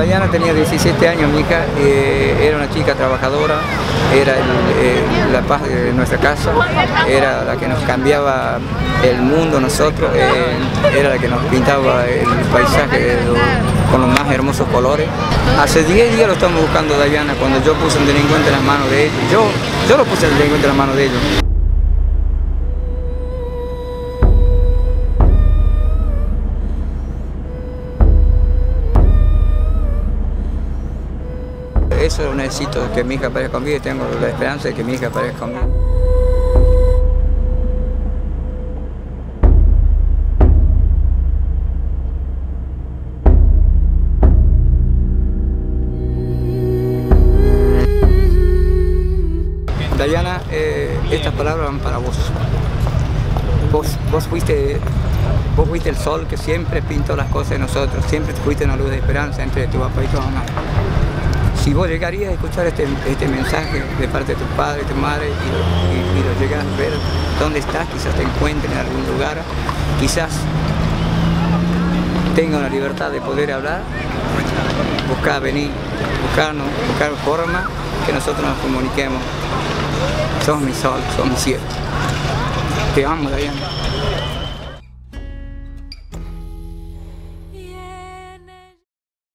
Dayana tenía 17 años, mi eh, era una chica trabajadora, era eh, la paz de nuestra casa, era la que nos cambiaba el mundo nosotros, eh, era la que nos pintaba el paisaje con los más hermosos colores. Hace 10 días lo estamos buscando Dayana, cuando yo puse un delincuente en las manos de ellos, yo, yo lo puse el delincuente en las manos de ellos. Eso necesito, que mi hija aparezca conmigo y tengo la esperanza de que mi hija aparezca conmigo. Dayana, eh, estas palabras van para vos. Vos, vos fuiste Vos fuiste el sol que siempre pintó las cosas de nosotros, siempre fuiste una luz de esperanza entre tu papá y tu mamá si vos llegarías a escuchar este, este, mensaje de parte de tu padre, tu madre, y, lo llegas a ver dónde estás, quizás te encuentres en algún lugar, quizás tenga la libertad de poder hablar, buscar venir, buscarnos, buscar forma que nosotros nos comuniquemos. Sos mi sol, sos mi cielo. Te amo, Diana.